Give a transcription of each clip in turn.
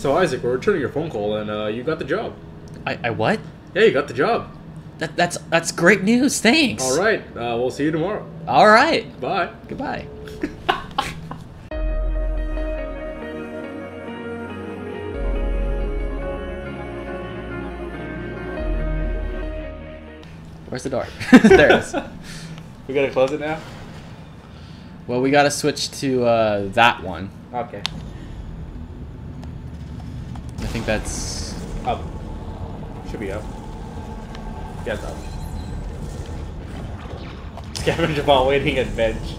So Isaac, we're returning your phone call, and uh, you got the job. I, I what? Yeah, you got the job. That, that's that's great news. Thanks. All right, uh, we'll see you tomorrow. All right. Bye. Goodbye. Where's the door? there it is. We gotta close it now. Well, we gotta switch to uh, that one. Okay. I think that's. Up. Should be up. Yeah, it's up. Scavenger bot waiting at bench.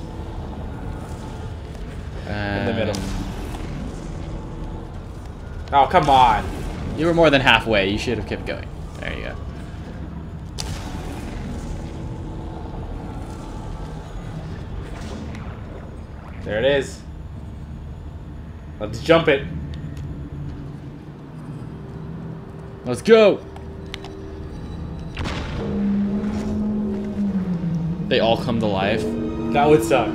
In the middle. Um, oh come on! You were more than halfway. You should have kept going. There you go. There it is. Let's jump it. Let's go. They all come to life. That would suck.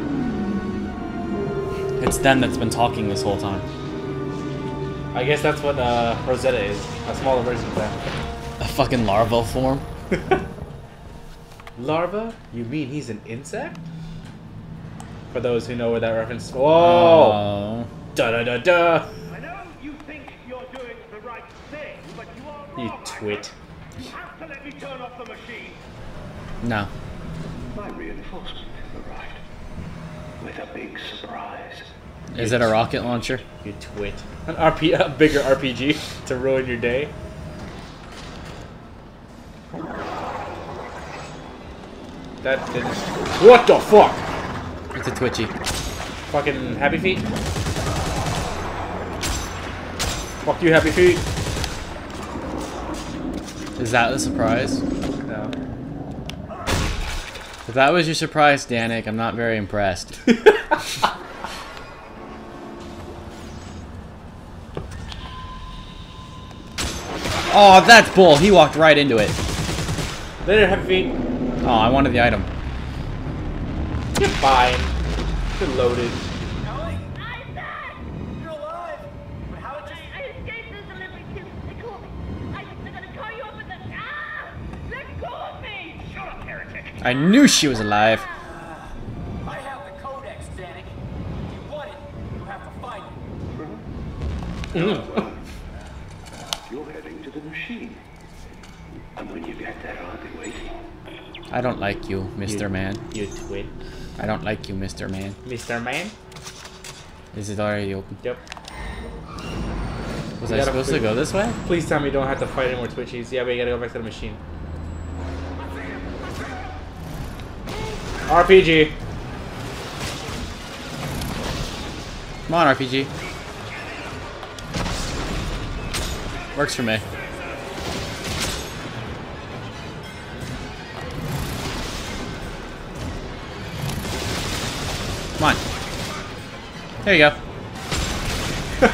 It's them that's been talking this whole time. I guess that's what uh, Rosetta is. A smaller version of that. A fucking larval form. Larva? You mean he's an insect? For those who know where that reference. Whoa! Oh. Da da da da! I know you think you're doing the right thing, but you are wrong. You twit. You have to let me turn off the machine. No. My reinforcement has arrived with a big surprise. Is it a rocket launcher? You twit. An RP, a bigger RPG to ruin your day. That didn't. What the fuck? It's a twitchy. Fucking Happy Feet? Fuck you, Happy Feet. Is that the surprise? No. If that was your surprise, Danik, I'm not very impressed. oh, that's bull. He walked right into it. Later, Happy Feet. Oh, I wanted the item. You're fine. You're loaded. I knew she was alive. I have the codex, Danik. If you want it, you have to find it. You're heading to the machine. And when you get there, I'll be waiting. I don't like you, Mr. Man. You twit. I don't like you, Mr. Man. Mr. Man? Is it already open? Yep. Was You I supposed to go this way? Please tell me you don't have to fight any more Twitchies. Yeah, but you gotta go back to the machine. RPG. Come on, RPG. Works for me. Come on. There you go.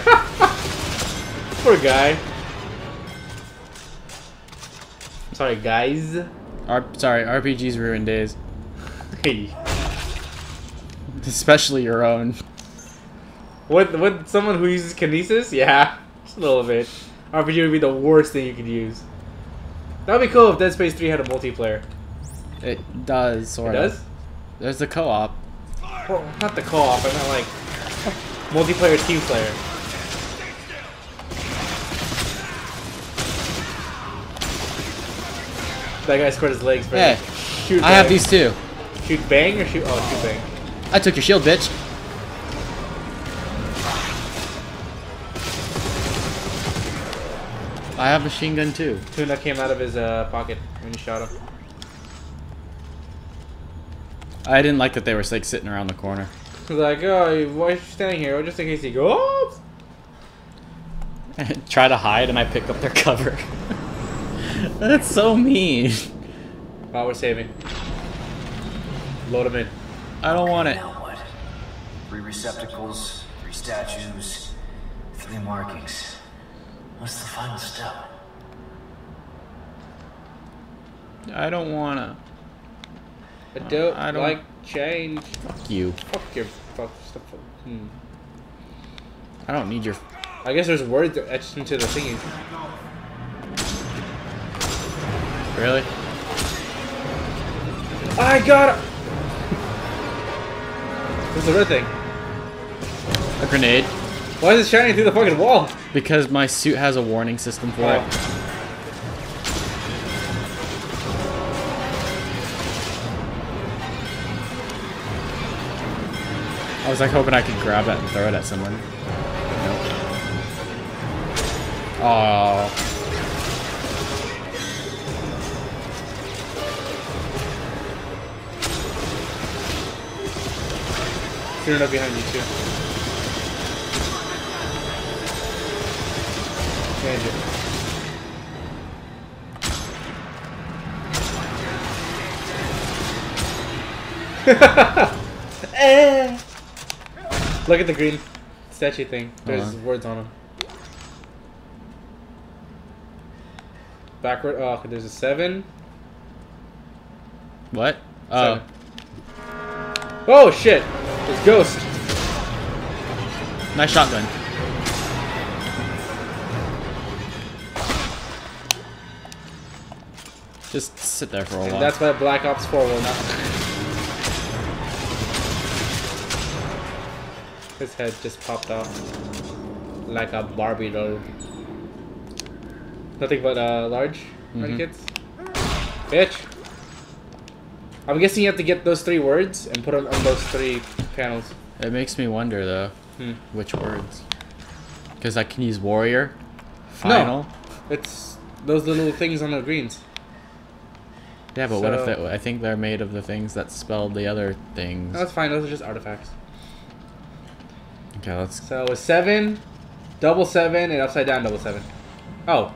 Poor guy. Sorry, guys. R sorry, RPG's ruined days. Hey. Especially your own. What? What? Someone who uses kinesis? Yeah, just a little bit. RPG would be the worst thing you could use. That would be cool if Dead Space 3 had a multiplayer. It does, It sort of. does? There's the co-op. Well, not the co-op. I meant like multiplayer team player. That guy spread his legs. Shoot. I have these too. Shoot bang or shoot? Oh, shoot bang. I took your shield, bitch. I have a machine gun too. Tuna came out of his uh, pocket when you shot him. I didn't like that they were like sitting around the corner. Like, oh, why are you standing here? Oh, just in case he goes. Try to hide and I pick up their cover. That's so mean. While we're saving. Load him in. I don't want it. Now what? Three receptacles, three statues, three markings. What's the final step? I don't wanna. I don't, I don't- like change. Fuck you. Fuck your fuck stuff. Hmm. I don't need your I guess there's words etched into the thingy. Really? I got it! What's the red thing? A grenade. Why is it shining through the fucking wall? Because my suit has a warning system for Oh. it. I was like hoping I could grab that and throw it at someone. Nope. Oh. Sure enough behind you too. Behind you. Eh. Look at the green statue thing. There's Uh-huh. words on them. Backward. Oh, there's a seven. What? Oh. Seven. Oh shit! It's Ghost. Nice shotgun. Just sit there for a And while. that's why Black Ops 4 will not. His head just popped off. Like a Barbie doll. Nothing but uh, large Mhm. medikits. Bitch! I'm guessing you have to get those three words and put them on those three panels. It makes me wonder though, Hmm. which words? Because I can use warrior, final. No, It's those little things on the greens. Yeah, but what if So- it, I think they're made of the things that spelled the other things? That's fine. Those are just artifacts. Okay, let's. So it's seven, double seven, and upside down double seven. Oh.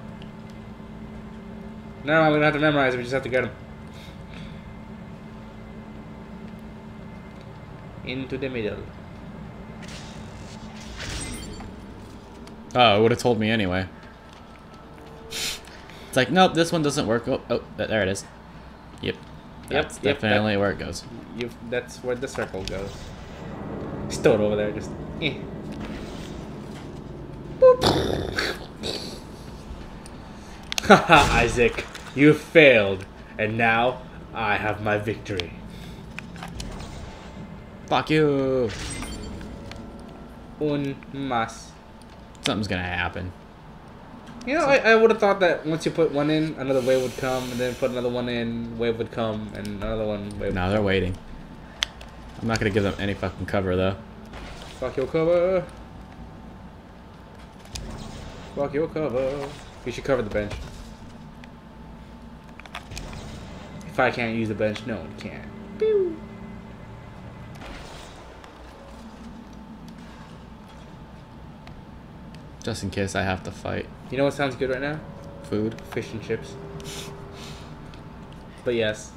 No, we don't have to memorize it. We just have to get them. Into the middle. Oh, it would have told me anyway. It's like, nope, this one doesn't work. Oh, oh, there it is. Yep. That's yep, that- definitely where it goes. You. That's where the circle goes. Stow it over there. Just. Eh. Haha, Isaac, you failed, and now I have my victory. Fuck you. Un mas. Something's gonna happen. You know, I, I would have thought that once you put one in, another wave would come, and then put another one in, wave would come, and another one, wave. Now they're waiting. I'm not gonna give them any fucking cover though. Fuck your cover. Fuck your cover. You should cover the bench. If I can't use the bench, no one can. Pew. Just in case I have to fight. You know what sounds good right now? Food. Fish and chips. But yes.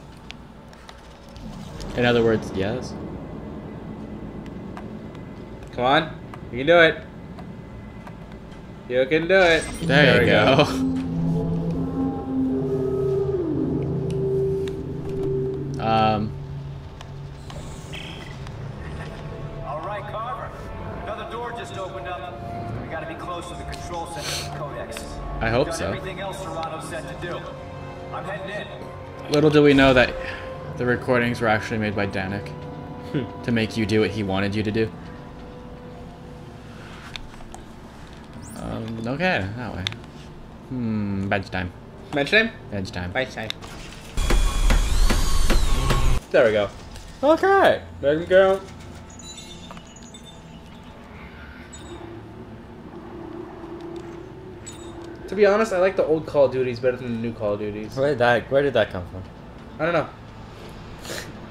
In other words, yes. Come on. You can do it. You can do it. There, you we go. um, All right, Carver. Another door just opened up. We gotta be close to the control center of the Codex. I hope so. everything else Serrano's set to do. I'm heading in. Little do we know that the recordings were actually made by Danik to make you do what he wanted you to do. Um, okay, that way. Hmm, bench time. Bench time? Bench time. Bench time. There we go. Okay. Let him go. Be honest, I like the old Call of Duties better than the new Call of Duties. Where did that, where did that come from? I don't know.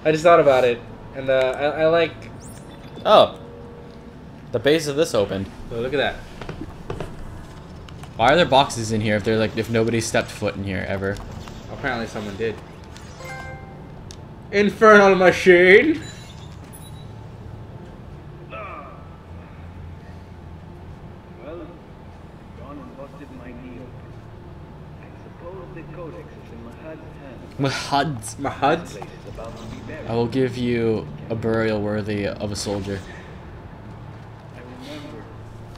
I just thought about it, and uh, I, I like. Oh. The base of this opened. Oh, look at that. Why are there boxes in here if they're like if nobody stepped foot in here ever? Apparently, someone did. Infernal machine. Well, gone and busted my knee open. I suppose the codex is in Mahad's hands. Mahads. Mahad. Place is about to be buried. I will give you a burial worthy of a soldier. I remember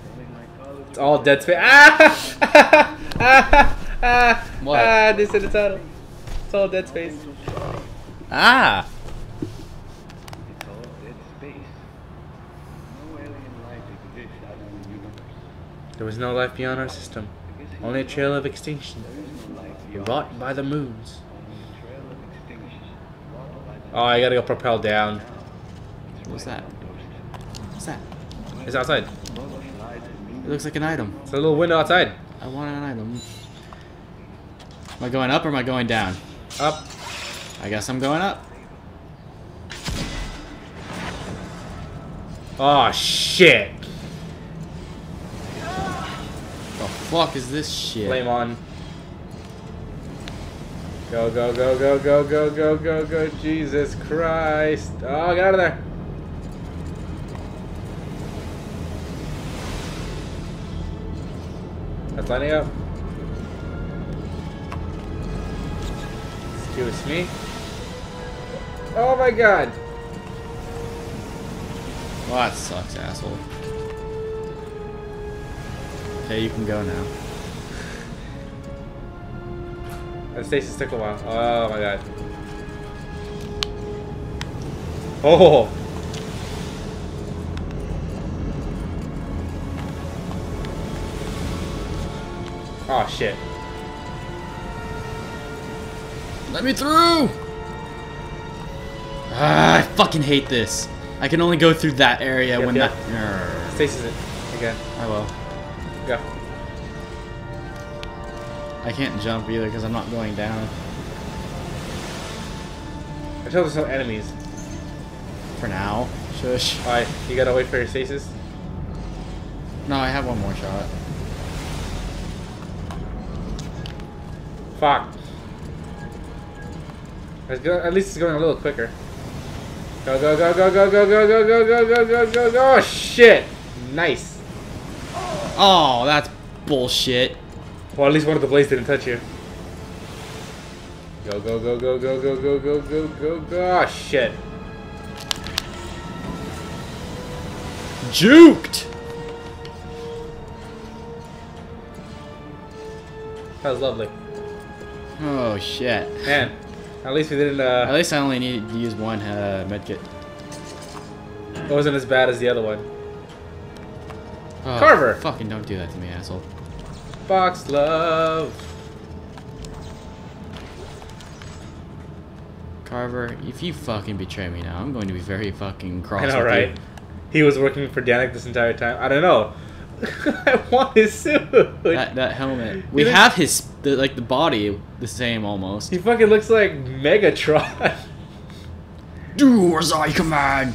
telling my college It's all Dead Space. Ah! ah! Ah! What? Ah! They said the title. It's all Dead Space. Ah! It's all dead space. No alien life exists out in the universe. There was no life beyond our system. Only a trail of extinction, there is no life beyond wrought by the moons. only a trail of extinction. wrought by the Oh, I gotta go propel down. What's that? What's that? It's outside. Above us lies the It looks like an item. It's a little window outside. I want an item. Am I going up or am I going down? Up. I guess I'm going up. Oh shit. The fuck is this shit? Flame on. Go, go, go, go, go, go, go, go, go. Jesus Christ. Oh, get out of there. That's lining up. Excuse me. Oh my god. Well, that sucks, asshole. Okay, you can go now. That stasis took a while. Oh my god. Oh! Oh shit. Let me through! Ah, I fucking hate this. I can only go through that area Yep, when yep. that. Stasis it. Again. I will. Go. I can't jump either because I'm not going down. I told there's some enemies. For now. Shush. Alright, you gotta wait for your stasis. No, I have one more shot. Fuck. At least it's going a little quicker. Go, go, go, go, go, go, go, go, go, go, go, go, go, go. Oh, shit. Nice. Oh, that's bullshit. Well, at least one of the blades didn't touch you. Go, go, go, go, go, go, go, go, go, go, go. Oh, shit. Juked! That was lovely. Oh shit. Man, at least we didn't, At uh, least I only needed to use one uh, medkit. it wasn't as bad as the other one. Oh, Carver! Fucking don't do that to me, asshole. Box love. Carver, if you fucking betray me now, I'm going to be very fucking cross I know, right? you. He was working for Danik this entire time. I don't know. I want his suit. That, that helmet. We have his, the, like, the body the same almost. He fucking looks like Megatron. Do as I command!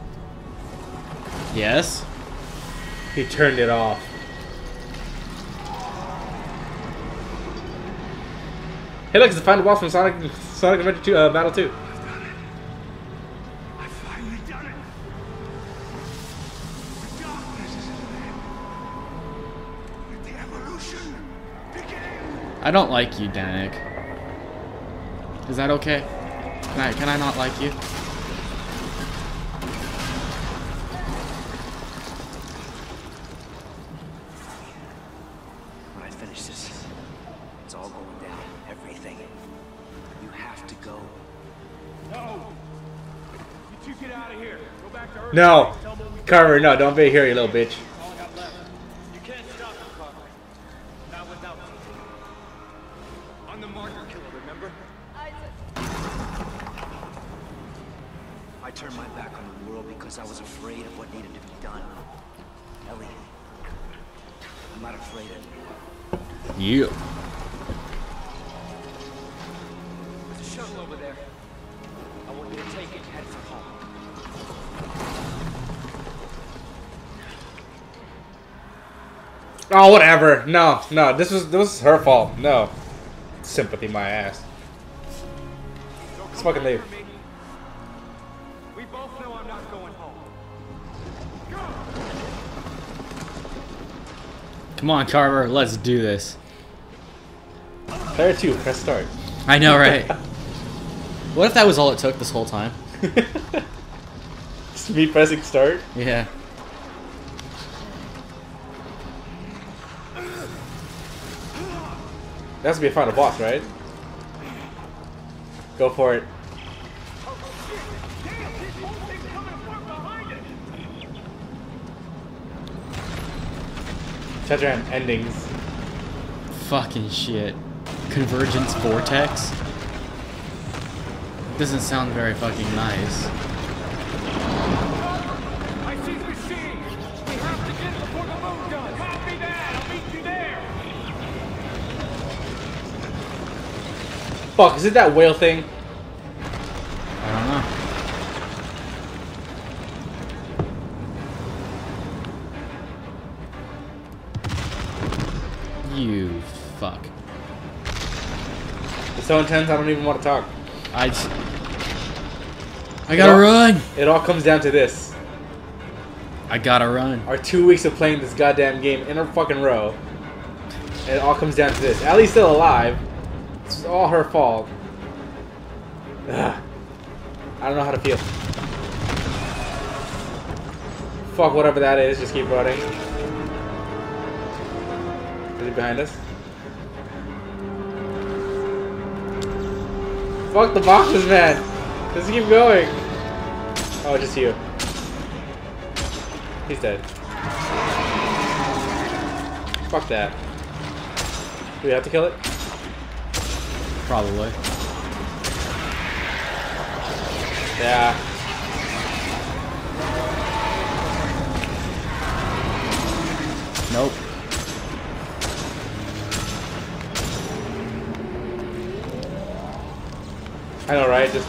Yes? He turned it off. Hey, look, it's the final boss from Sonic Sonic Adventure 2 uh, Battle 2. I finally done it. The darkness is in the evolution begin. I don't like you, Danik. Is that okay? Can I, can I not like you? Finish this, it's all going down. Everything. You have to go. No. You two get out of here. Go back to Earth. No! Tell them we Carver, no, don't be here, you little bitch. Oh, whatever. No, no. This was this was her fault. No. Sympathy, my ass. Let's come fucking leave. We both know I'm not going home. Go! Come on, Carver, let's do this. Player two, press start. I know, right? what if that was all it took this whole time? Just me pressing start. Yeah. That has to be a final boss, right? Go for it. Tetran endings. Fucking shit. Convergence Vortex? Doesn't sound very fucking nice. Fuck, is it that whale thing? I don't know. You fuck. It's so intense I don't even want to talk. I just... I gotta Well- run! It all comes down to this. I gotta run. Our two weeks of playing this goddamn game in a fucking row. And it all comes down to this. Ellie's still alive. It's all her fault. Ugh. I don't know how to feel. Fuck whatever that is, just keep running. Is he behind us? Fuck the boxes, man! Just keep going! Oh, just you. He's dead. Fuck that. Do we have to kill it? Probably. Yeah. Nope. I know, right? Just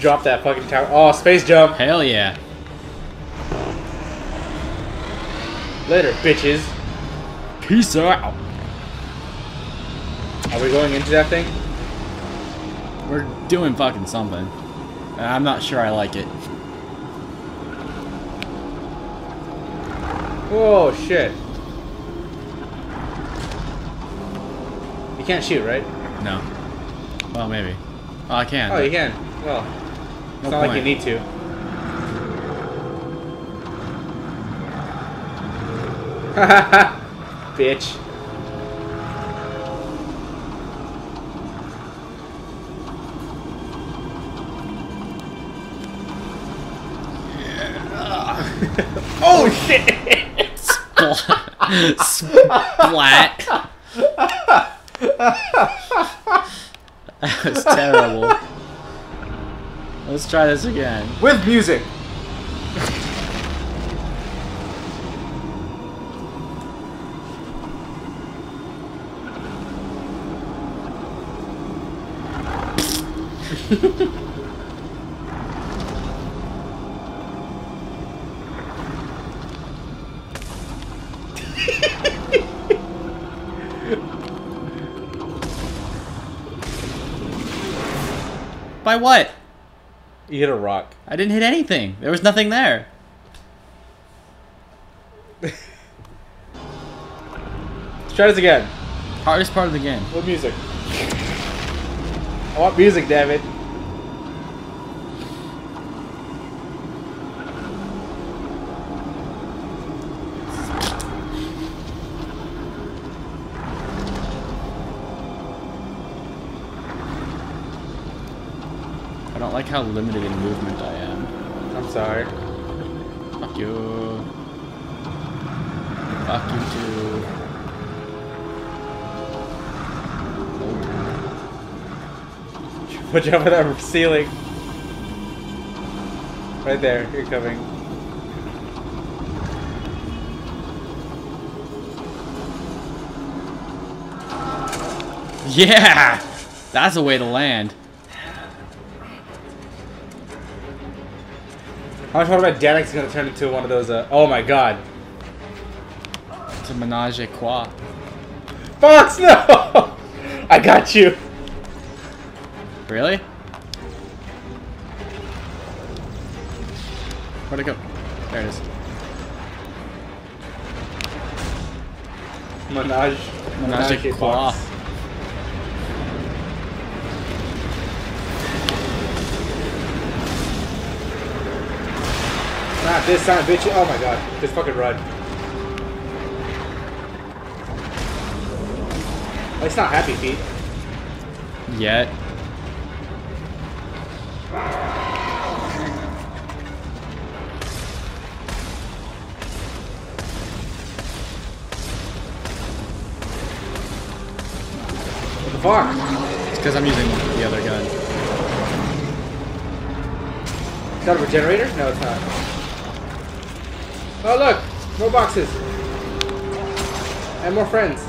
drop that fucking tower. Oh, space jump. Hell yeah. Later, bitches. Peace out. Are we going into that thing? We're doing fucking something. I'm not sure I like it. Oh shit. You can't shoot, right? No. Well, maybe. Oh, I can. Oh, you can. Well, it's No not like you need to. Bitch. Splat. Splat. that was terrible. Let's try this again. With music. By what? You hit a rock. I didn't hit anything. There was nothing there. Let's try this again. Hardest part of the game. What music? I want music, damn it. How limited in movement I am. I'm sorry. Fuck you. Fuck you too. Watch out for that ceiling. Right there, you're coming. Yeah! That's a way to land. How much water about Danik's gonna turn into one of those? Uh, oh my god. It's a menage a trois. Fox, no! I got you. Really? Where'd it go? There it is. Menage. Menage a trois. Fox. Not this time, bitch. Oh my god. Just fucking run. It's not happy feet. Yet. What the fuck? It's because I'm using the other gun. Is that a regenerator? No, it's not. Oh look! More boxes! And more friends.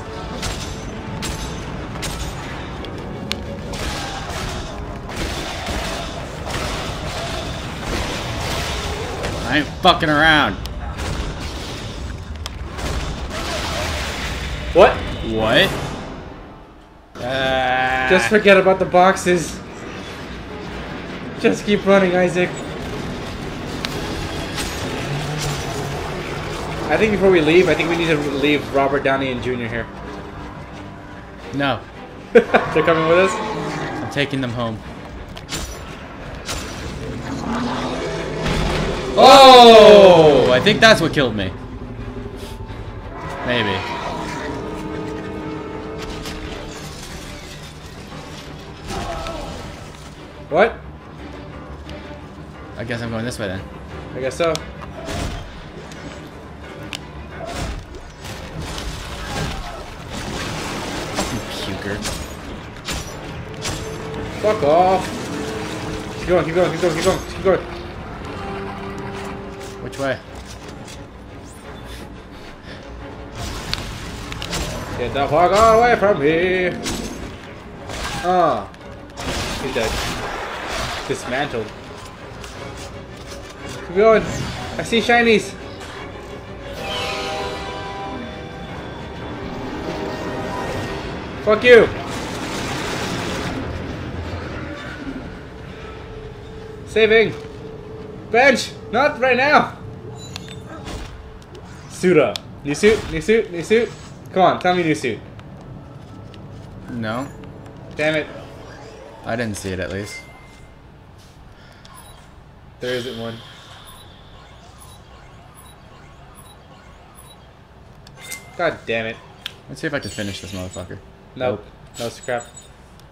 I ain't fucking around. What? What? Uh, Just forget about the boxes. Just keep running, Isaac. I think before we leave, I think we need to leave Robert Downey and Jr. here. no. They're coming with us? I'm taking them home. Oh! I think that's what killed me. Maybe. What? I guess I'm going this way then. I guess so. Fuck off. Keep going, keep going, keep going, keep going, keep going. Which way? Get the fuck away from me! Ah. He's dead. Dismantled. Keep going. I see shinies. Fuck you. Saving. Bench. Not right now. Suit up. New suit. New suit. New suit. Come on. Tell me new suit. No. Damn it. I didn't see it at least. There isn't one. God damn it. Let's see if I can finish this motherfucker. Nope. No scrap.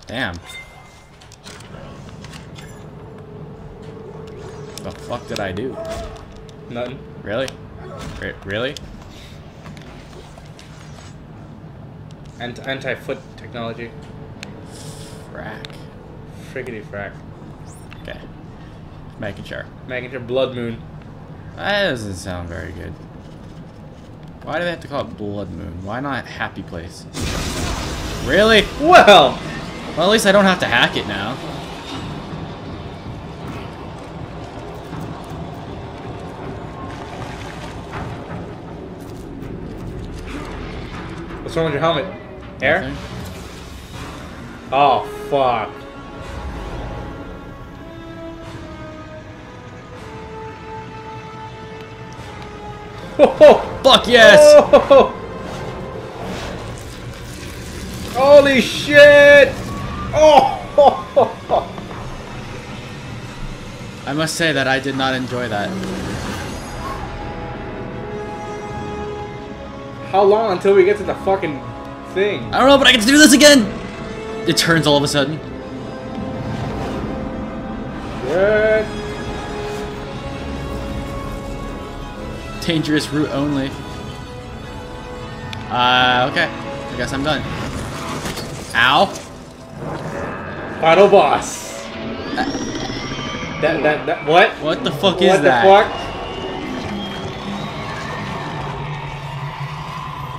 Damn. The fuck did I do? Nothing. Really? Re- really? Ant- anti-foot technology. Frack. Friggity frack. Okay. Making sure. Making your blood moon. That doesn't sound very good. Why do they have to call it Blood Moon? Why not Happy Place? Really? Well! Well, at least I don't have to hack it now. What's wrong with your helmet? Air? Nothing? Oh, fuck. Oh, Fuck yes! oh. Holy shit! Oh! I must say that I did not enjoy that. How long until we get to the fucking thing? I don't know, but I get to do this again! It turns all of a sudden. Good. Dangerous route only. Uh, okay. I guess I'm done. Ow. Final boss. That, that, that, what? What the fuck is what that? the fuck?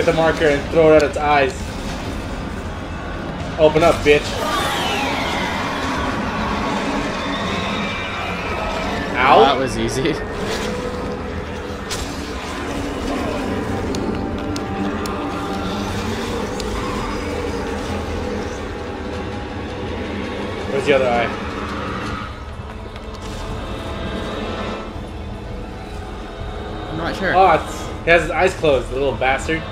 get the marker and throw it at its eyes. Open up, bitch. Ow? That was easy. Where's the other eye? I'm not sure. Oh, it's, he has his eyes closed, the little bastard.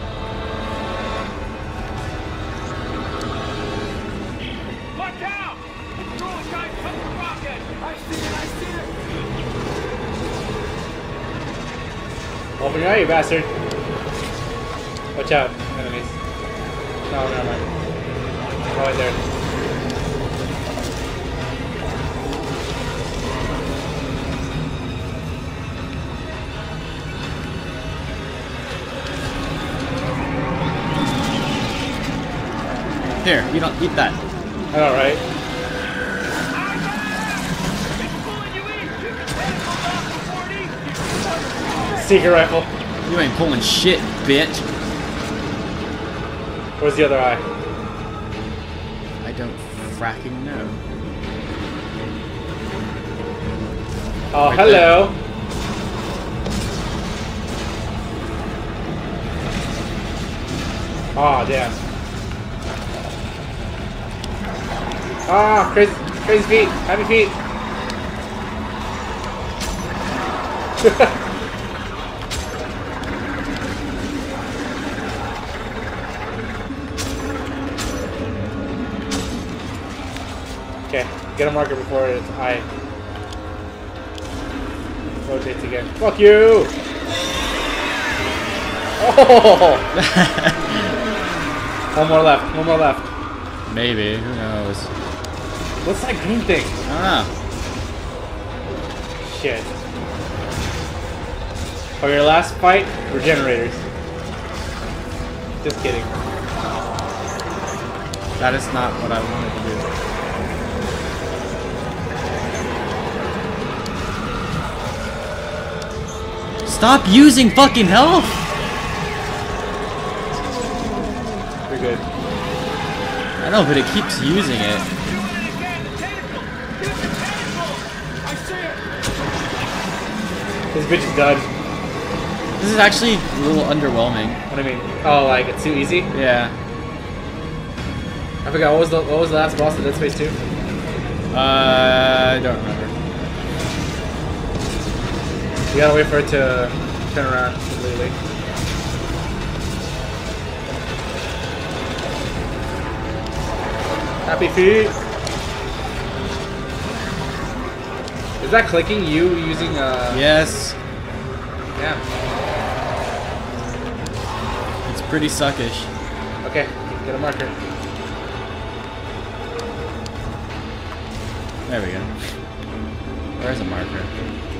Open your eye, you bastard. Watch out, enemies. No, never mind. Right there. Here, you don't eat that. I off before it you! Secret rifle. You ain't pulling shit, bitch. Where's the other eye? I don't fracking know. Oh, Right hello. Oh, damn. Ah, crazy, crazy feet, happy feet. okay, get a marker before its eye rotates again. Fuck you! Oh! one more left. One more left. Maybe, who knows? What's that green thing? I don't know. Shit. For your last fight, regenerators. Just kidding. That is not what I wanted to do. Stop using fucking health! You're good. I know, but it keeps using it. Do it again! Tentacle! Use the tentacle! I see it. This bitch is done. This is actually a little underwhelming. What do you mean? Oh, like it's too easy? Yeah. I forgot what was the what was the last boss of Dead Space 2? Uh, I don't remember. You gotta wait for it to turn around completely. Happy feet. Is that clicking you using uh Yes, yeah. it's pretty suckish. Okay, get a marker. There we go. Where's a marker?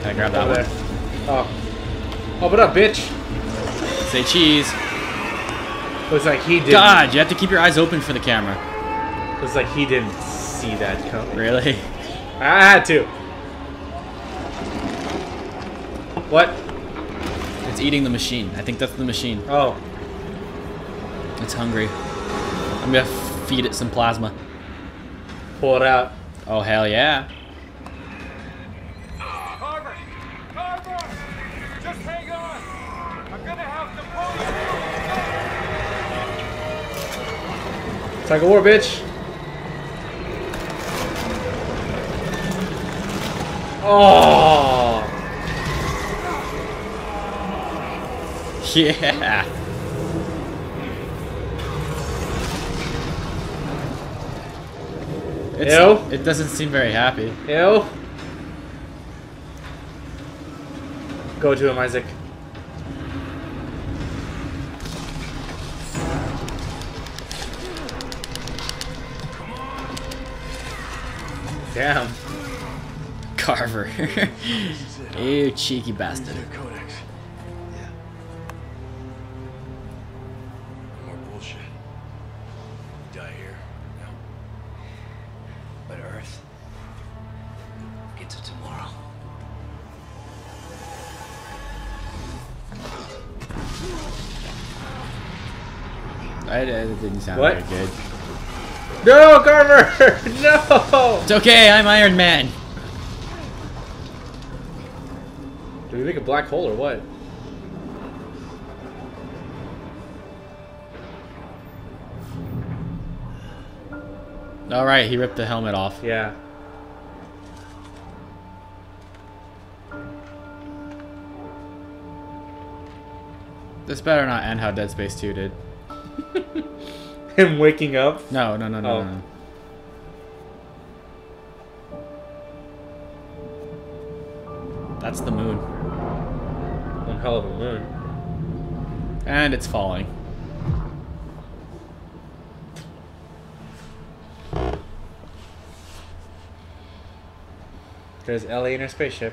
Can I grab that Over one? there. Oh. Open up, bitch! Say cheese. Looks like he didn't God, you have to keep your eyes open for the camera. looks like he didn't see that coming. Really? I had to. What? It's eating the machine. I think that's the machine. Oh. It's hungry. I'm gonna feed it some plasma. Pull it out. Oh hell yeah. Tug of war, bitch. Oh. Yeah. It's, Ew. It doesn't seem very happy. Ew. Go to him, Isaac. Damn. Carver. you cheeky bastard. Yeah. More bullshit. Die here. No. But Earth. Get to tomorrow. I, didn't sound very good. No, Carver! no! It's okay, I'm Iron Man. Do we make a black hole or what? All right, he ripped the helmet off. Yeah. This better not end how Dead Space 2 did. Him waking up. No, no, no, no, Oh. no, no. That's the moon. One hell of a moon. And it's falling. There's Ellie in her spaceship.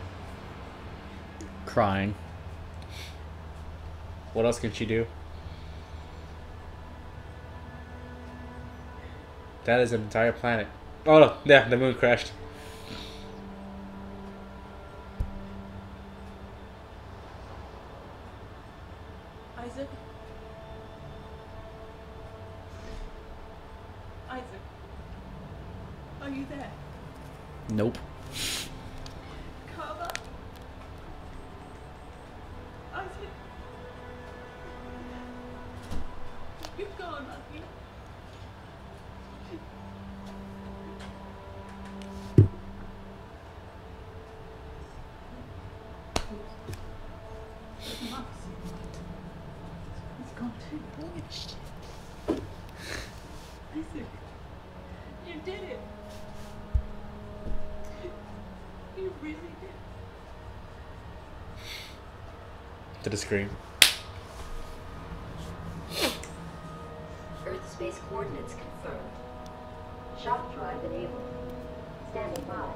Crying. What else can she do? That is an entire planet. Oh no, yeah, the moon crashed. Isaac? Isaac? Are you there? Nope. Carver? Isaac? You're gone, aren't you? He's gone too. Holy shit. Isaac, you did it. You really did. Did a scream. Earth space coordinates confirmed. Shock drive enabled. Standing by.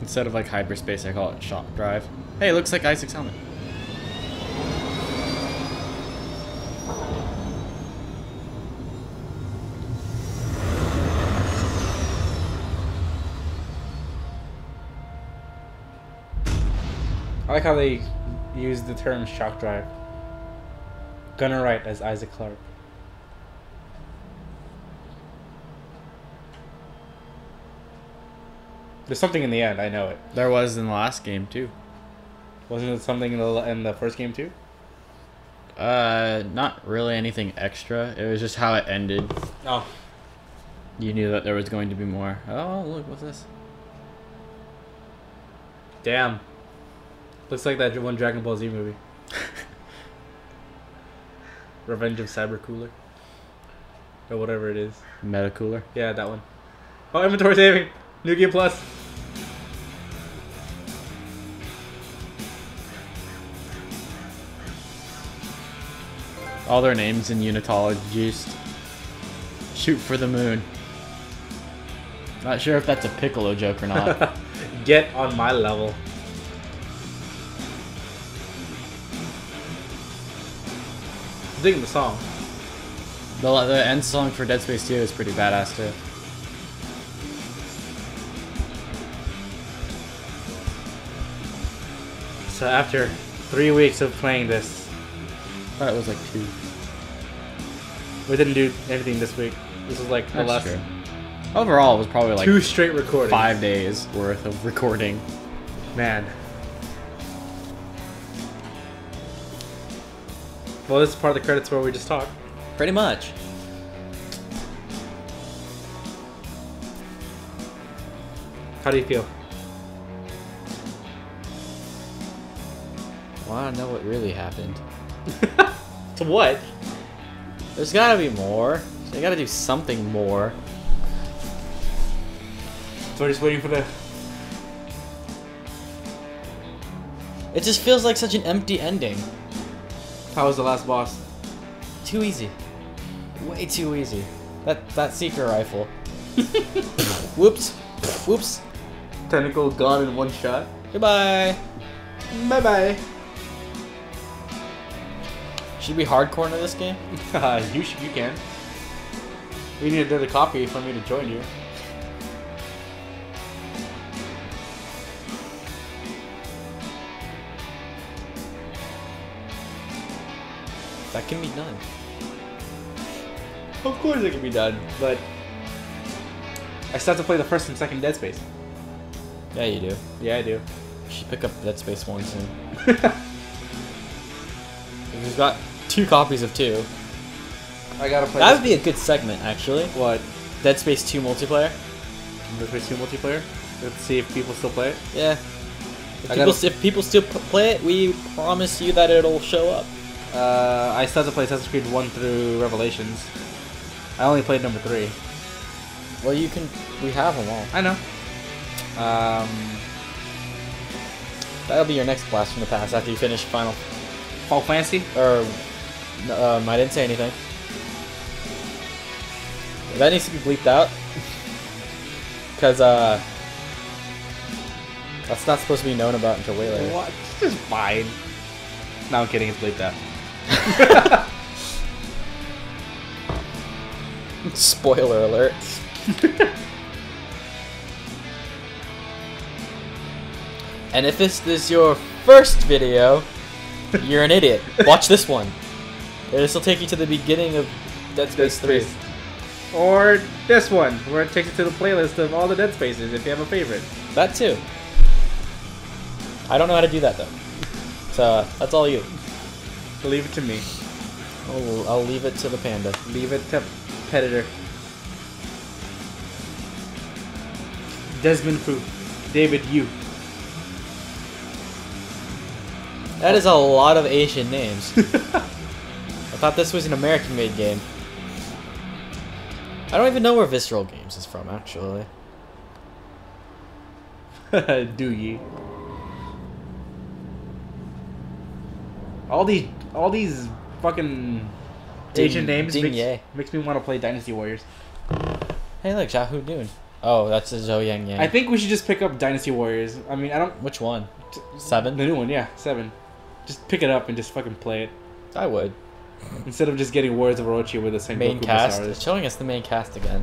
Instead of like hyperspace, I call it shock drive. Hey, it looks like Isaac's helmet. I like how they use the term shock drive. Gunner Wright as Isaac Clarke. There's something in the end. I know it. There was in the last game too. Wasn't it something in the in the first game too? Uh, not really anything extra. It was just how it ended. Oh, You knew that there was going to be more. Oh, look, what's this? damn. Looks like that one Dragon Ball Z movie. Revenge of Cyber Cooler. Or whatever it is. Meta cooler. Yeah, that one. Oh, inventory saving. New Game Plus. All their names in Unitology just shoot for the moon. Not sure if that's a Piccolo joke or not. Get on my level. I'm digging the song. the, the end song for Dead Space 2 is pretty badass too. So after three weeks of playing this, I thought it was like two. we didn't do anything this week. This was like the That's last true. Overall, it was probably like two straight recordings. five days worth of recording. Man. Well, this is part of the credits where we just talk. Pretty much. How do you feel? I want to know what really happened. To what? There's gotta be more. They gotta do something more. So we're just waiting for the. It just feels like such an empty ending. How was the last boss? Too easy. Way too easy. That that seeker rifle. Whoops. Whoops. Tentacle gone in one shot. Goodbye. Bye bye. Should we hardcore into this game? you you can. We need another copy for me to join you. Can be done. Of course it can be done, but I still have to play the first and second Dead Space. Yeah, you do. Yeah, I do. You should pick up Dead Space 1 soon. We've got two copies of 2. I gotta play. That this- would be a good segment, actually. what Dead Space 2 multiplayer. Dead Space 2 multiplayer. Let's see if people still play it. Yeah. If people, gotta- if people still p- play it, we promise you that it'll show up. Uh, I still have to play Assassin's Creed 1 through Revelations. I only played number 3. Well, you can. We have them all. I know. Um, That'll be your next blast from the past after you finish Final. Final Fantasy? Or. Um, I didn't say anything. That needs to be bleeped out. Because, uh. That's not supposed to be known about until way later. What? It's fine. No, I'm kidding. It's bleeped out. Spoiler alert. and if this is your first video, you're an idiot. Watch this one. This will take you to the beginning of Dead Space 3. Or this one, where it takes you to the playlist of all the Dead Spaces if you have a favorite. That too. I don't know how to do that though. So uh, that's all you. Leave it to me. I'll, I'll leave it to the panda. Leave it to Predator. Desmond Fu. David Yu. That is a lot of Asian names. I thought this was an American made game. I don't even know where Visceral Games is from, actually. Do ye? All these, all these fucking Ding- Asian names ding makes, makes me want to play Dynasty Warriors. Hey, look, Xiahou Dun. Oh, that's a Zhou Yang Yang. I think we should just pick up Dynasty Warriors. I mean, I don't. Which one? t- Seven? The new one, yeah, seven. Just pick it up and just fucking play it I would. instead of just getting Warriors of Orochi with the same Main Goku cast. It's showing us the main cast again.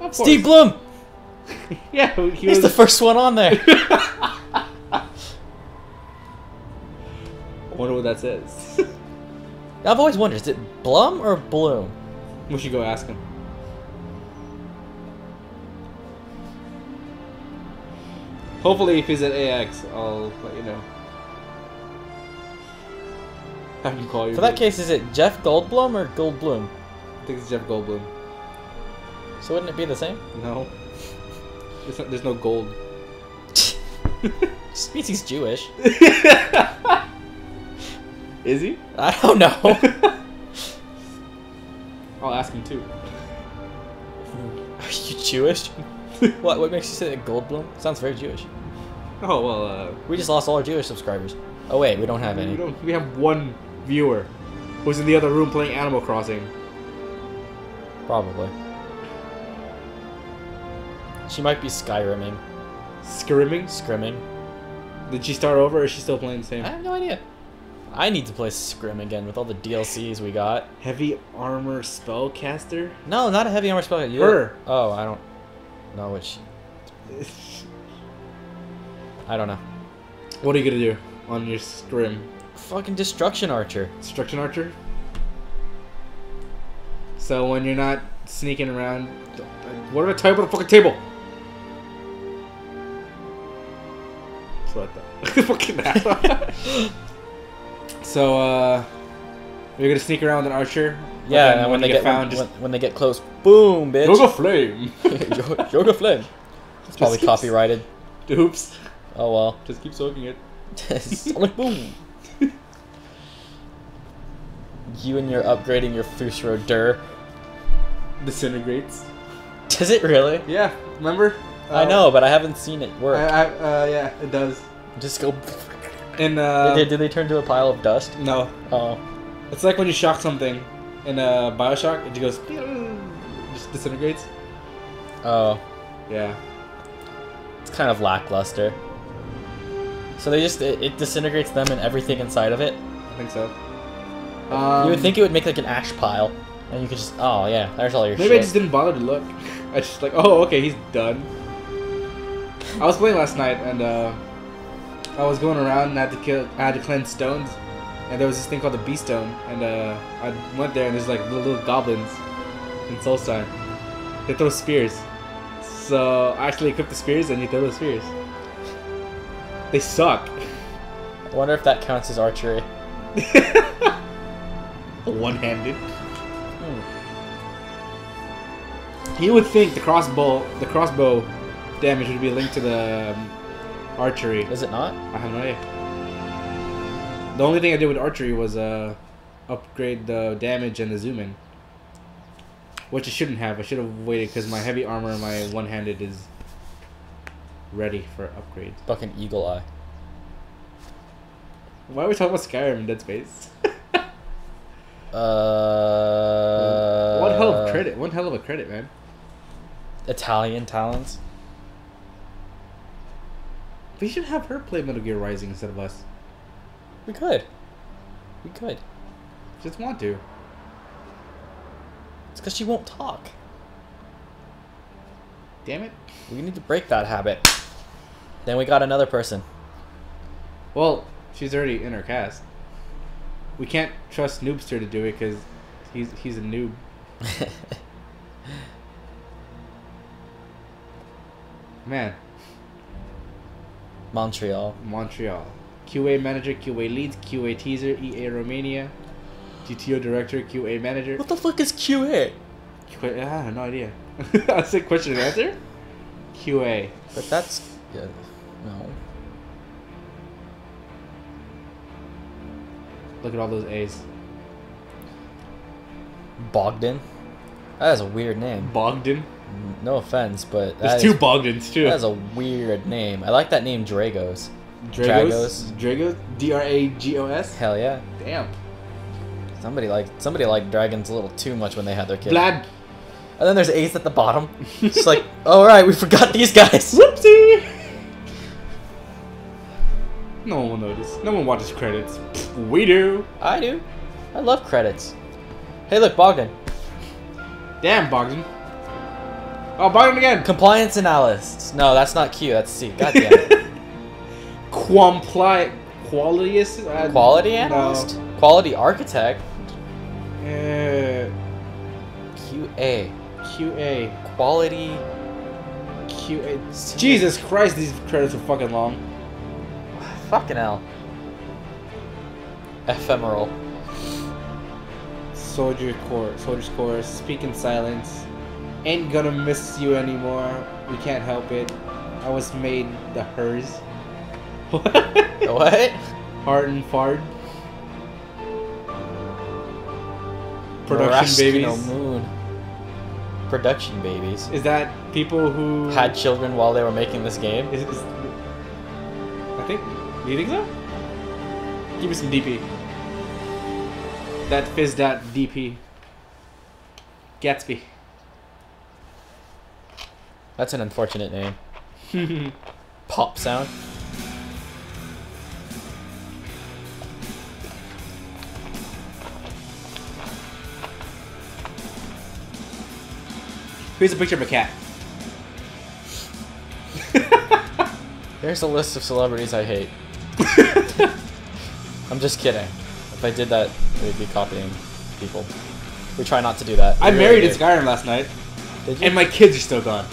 Of Steve course. Bloom! Yeah, he He's was the first one on there. I wonder what that says. I've always wondered, is it Blum or Bloom? we should go ask him. Hopefully, if he's at AX, I'll let you know. Have him call you. For that case, is it Jeff Goldblum or Goldblum? I think it's Jeff Goldblum. So wouldn't it be the same? No. There's no, there's no gold. Just means he's Jewish. Is he? I don't know. I'll ask him too. Are you Jewish? what? What makes you say that Goldblum? Sounds very Jewish. Oh well. Uh, We just lost all our Jewish subscribers. Oh wait, we don't have we any. don't. We have one viewer who's in the other room playing Animal Crossing. Probably. She might be Skyrimming. Scrimming. Scrimming. Did she start over, or is she still playing the same? I have no idea. I need to play Scrim again with all the DLCs we got. Heavy armor spellcaster. No, not a heavy armor spellcaster. You Her. Oh, I don't know which. I don't know. what are you gonna do on your scrim? Fucking destruction archer. Destruction archer. So when you're not sneaking around, what if I type on the fucking table? That's what I thought. fucking that. so uh, you're gonna sneak around with an archer. Yeah, and when, they you get, found, when, just when, when they get close, boom, bitch. yoga flame. Yo- Yoga Flame. It's probably keeps- copyrighted. Oops. Oh well. Just keep soaking it. Sonic boom. you and your upgrading your Fus Ro Dah. Disintegrates. Does it really? Yeah, remember? I Uh, know, but I haven't seen it work. I, I, uh, yeah, it does. Just go. And uh, did, did they turn to a pile of dust? no, Oh. it's like when you shock something in uh, Bioshock, it just goes, just disintegrates. Oh. Yeah. It's kind of lackluster. So they just it, it disintegrates them and everything inside of it. I think so. Um, you would think it would make like an ash pile, and you could just oh yeah, there's all your Maybe I just didn't bother to look. I just like, oh, okay, he's done. I was playing last night and uh, I was going around and I had to kill, I had to cleanse stones, and there was this thing called the Beast Stone, and uh, I went there and there's like little, little goblins, in Solstheim. They throw spears. So I actually equip the spears and you throw the spears. They suck. I wonder if that counts as archery. One-handed. You would think the crossbow, the crossbow damage would be linked to the um, archery. Is it not? I have no idea. The only thing I did with archery was uh, upgrade the damage and the zoom in. Which I shouldn't have. I should have waited because my heavy armor and my one handed is ready for upgrades. Fucking eagle eye. Why are we talking about Skyrim in Dead Space? Uh. One hell of credit. One hell of a credit, man. Italian talents. We should have her play Metal Gear Rising instead of us. We could. We could. Just want to. It's because she won't talk. Damn it. We need to break that habit. Then we got another person. Well, she's already in our cast. We can't trust Noobster to do it because he's he's a noob. Man, Montreal. Montreal. QA manager, QA leads, QA teaser, EA Romania, GTO director, QA manager. What the fuck is QA? QA, I have no idea. I said question and answer. QA. But that's yeah, no. Look at all those A's. Bogdan. That is a weird name. Bogdan. No offense, but There's two Bogdans too. That is a weird name. I like that name, Dragos. Dragos. Dragos. D R A G O S. Hell yeah. Damn. Somebody like somebody liked dragons a little too much when they had their kid. Vlad. And then there's Ace at the bottom. It's like, all right, we forgot these guys. Whoopsie. No one will notice. No one watches credits. We do. I do. I love credits. Hey, look, Bogdan. Damn, Bogdan. Oh, Bogdan again. Compliance analyst. No, that's not Q. That's C. God damn it. Quampli. Qualious. Uh, Quality no. analyst. Quality architect. Uh, QA. QA. Quality. QA. Jesus Christ, these credits are fucking long. Fucking hell. Ephemeral. Soldier Corps. Soldier's Corps. Speak in silence. Ain't gonna miss you anymore. We can't help it. I was made the hers. What? What? Heart and fart. Production babies. Moon. Production babies. Is that people who Had children while they were making this game. Is, is, I think. Do you think so? Give me some DP. That fizz dot DP. Gatsby. That's an unfortunate name. Pop sound. Here's a picture of a cat. Here's a list of celebrities I hate. I'm just kidding. If I did that, it would be copying people. We try not to do that. I We married really in do. Skyrim last night, Did you? and my kids are still gone.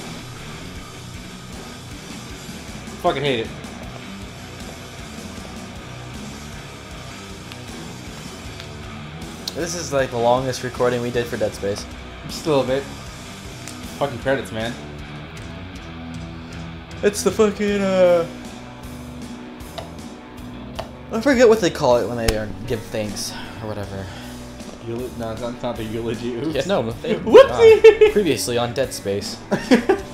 Fucking hate it. This is like the longest recording we did for Dead Space. Just a little bit. Fucking credits, man. It's the fucking uh. I forget what they call it when they uh, give thanks or whatever. Eul- no, it's not, it's not the eulogy. Oops. Yeah, no, they, Whoopsie! uh, previously on Dead Space.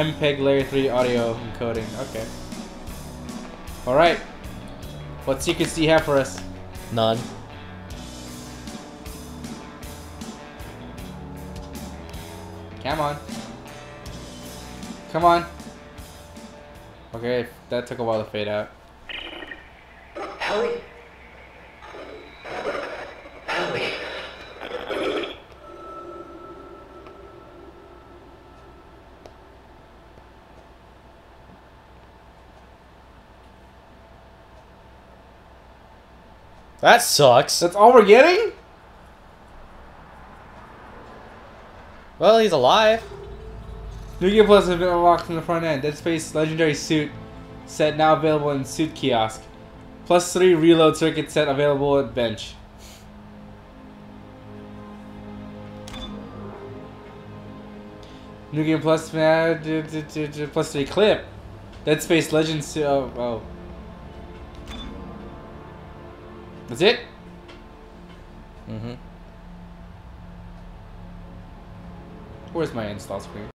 MPEG Layer 3 audio encoding. Okay. Alright. What secrets do you have for us? None. Come on. Come on. Okay, that took a while to fade out. Ellie? That sucks. That's all we're getting? Well, he's alive. New Game Plus has been unlocked from the front end. Dead Space Legendary Suit set now available in Suit Kiosk. Plus 3 reload circuit set available at bench. New Game Plus, plus 3 clip. Dead Space Legends. Oh, oh. That's it? Mm-hmm. Where's my install screen?